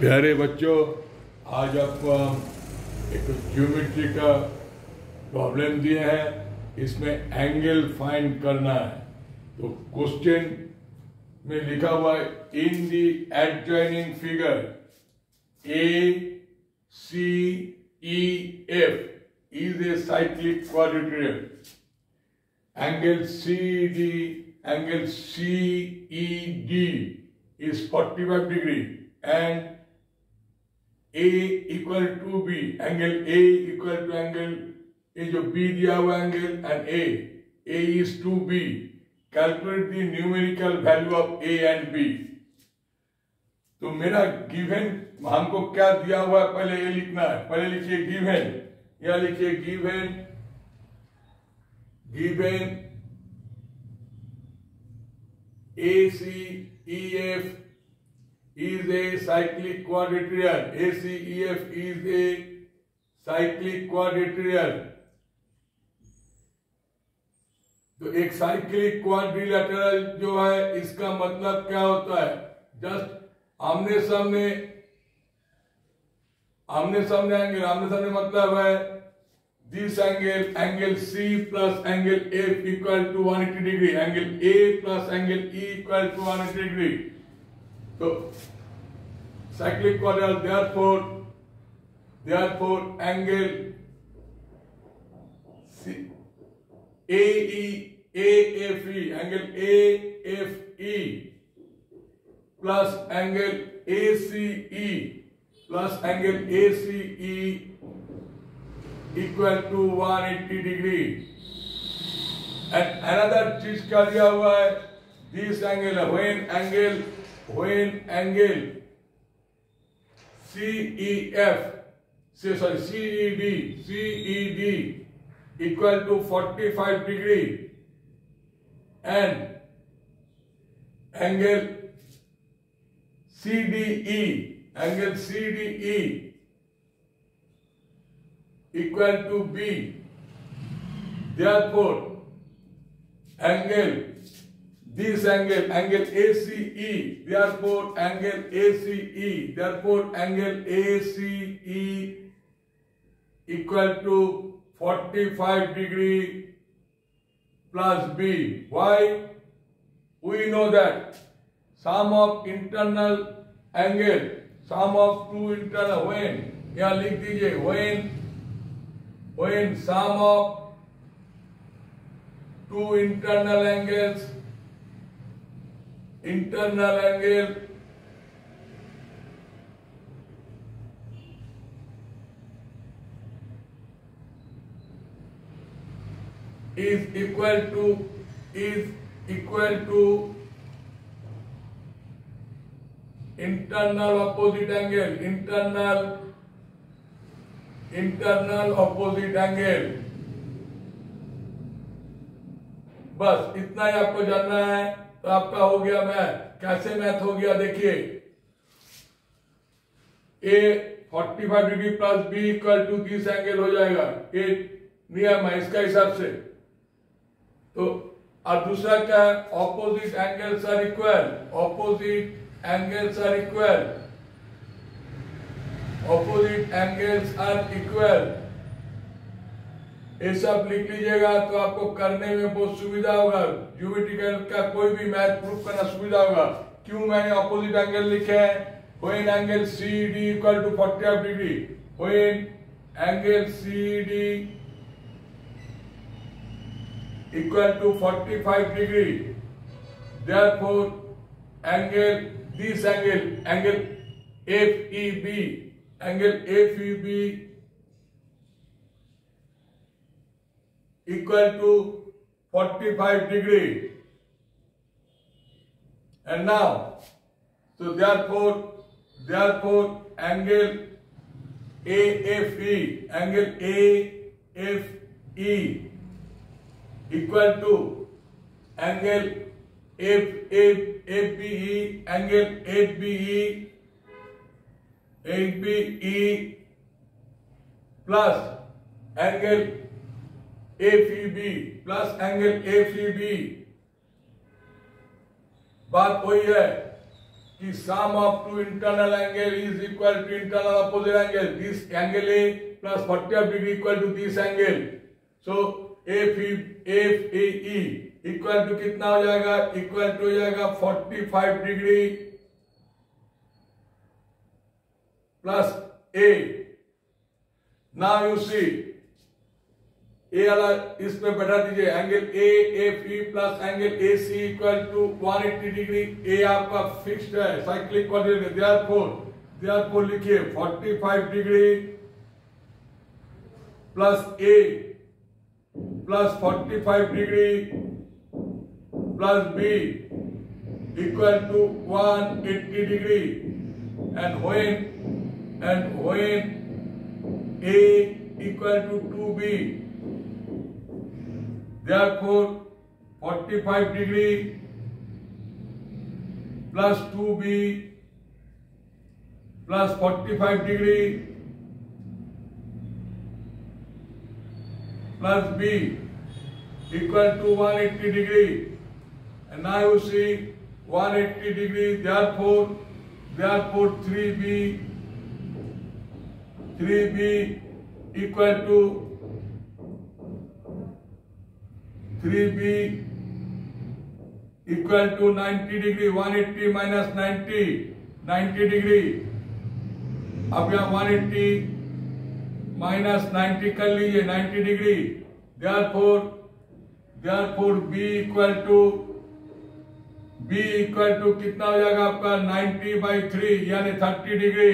प्यारे बच्चों आज आपको हम एक ज्योमेट्री का प्रॉब्लम दिए हैं। इसमें एंगल फाइंड करना है। तो क्वेश्चन में लिखा हुआ है in the adjoining figure A C E F is a cyclic quadrilateral angle CD, angle CED is 45 degree and A equal to B angle A equal to angle ये जो B दिया हुआ angle and A A is to be calculate the numerical value of A and B तो मेरा given हमको क्या दिया हुआ है? पहले ये लिखना है। पहले लिखिए गिवेन या लिखिए given given A C E F is a cyclic quadrilateral. ACEF is a cyclic quadrilateral. तो एक साइक्लिक क्वाड्रिलेटरल जो है इसका मतलब क्या होता है जस्ट आमने सामने आमने सामने एंगल आमने सामने मतलब है this angle angle C plus angle F equal to 180 degree angle A plus angle E equal to 180 degree so cyclic quadrilateral therefore therefore angle C AE AFE angle AFE plus angle ACE plus angle ACE equal to 180 degree and another चीज़ क्या दिया हुआ है this angle when angle when angle CEF sorry CED CED equal to 45 degree and angle CDE angle CDE equal to B. Therefore, angle, this angle, angle ACE, therefore angle ACE, therefore angle ACE equal to 45 degree plus B. Why? We know that sum of internal angle, sum of two internal, when, यहाँ लिख दीजिए when when sum of two internal angles internal angle. Is equal to is equal to internal opposite angle internal internal opposite angle बस, इतना ही आपको जानना है। आपका हो गया मैथ कैसे मैथ हो गया देखिए। A 45 degree plus B equal to this angle हो जाएगा। ये नियम है इसका हिसाब से। तो और दूसरा क्या है? Opposite angles are equal opposite angles are equal opposite angles are equal ये सब लिख लीजिएगा तो आपको करने में बहुत सुविधा होगा। यूबीटी का कोई भी मैथ प्रूफ करना सुविधा होगा। क्यों मैंने ऑपोजिट एंगल लिखे है? Angle C D equal to forty five degree when angle C D equal to forty five degree therefore angle this angle angle F E B angle F E B equal to 45 degree. And now, so therefore, therefore angle AFE, angle AFE equal to angle F, F, FBE, angle FBE, FBE plus angle ACB plus angle ACB बात वही है कि sum of two internal angle is equal to internal opposite angle this angle A plus forty of degree equal to this angle so F equal to कितना हो जाएगा? Equal to हो जाएगा forty five degree plus A now you see A वाला इसमें बैठा दीजिए angle A F E plus angle A C equal to 180 degree A आपका फिक्स्ड है। साइक्लिक देयरफॉर देयरफॉर लिखिए। 45 degree plus A plus 45 degree plus B equal to 180 degree and when and when A equal to 2b Therefore, 45 degree plus 2b plus 45 degree plus b equal to 180 degree. And now you see 180 degree, therefore, therefore 3b, 3b equal to 3b equal to 90 degree 180 minus 90 90 degree. अब यहाँ 180 minus 90 कर लीजिए 90 degree. Therefore therefore B equal to B equal to कितना हो जाएगा आपका? 90 by three यानी 30 degree.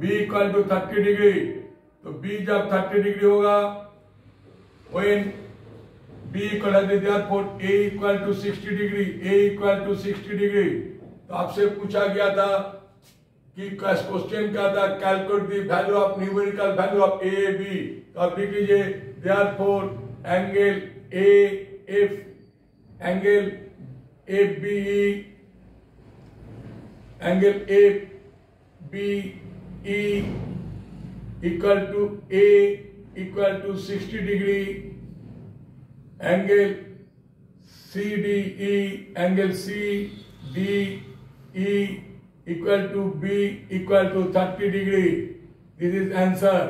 B equal to 30 degree. तो b जब 30 डिग्री होगा। When b equal to therefore a equal to 60 degree, a equal to 60 degree तो आपसे पूछा गया था कि क्वेश्चन क्या था calculate the value of numerical value of A B तो आप लिख लीजिए therefore angle A F angle F B angle A B E equal to A equal to 60 degree angle CDE angle CDE equal to B equal to 30 degree. This is answer.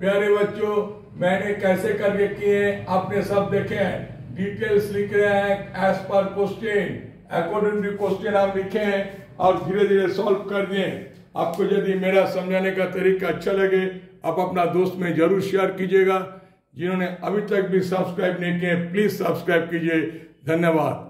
प्यारे बच्चों, मैंने कैसे करके किए हैं? आपने सब देखे हैं। डिटेल्स लिख रहे हैं as per question according to question आप लिखे हैं और धीरे धीरे सॉल्व कर दिए आपको यदि मेरा समझाने का तरीका अच्छा लगे, आप अपना दोस्त में ज़रूर शेयर कीजिएगा। जिन्होंने अभी तक भी सब्सक्राइब नहीं किए प्लीज़ सब्सक्राइब कीजिए। धन्यवाद।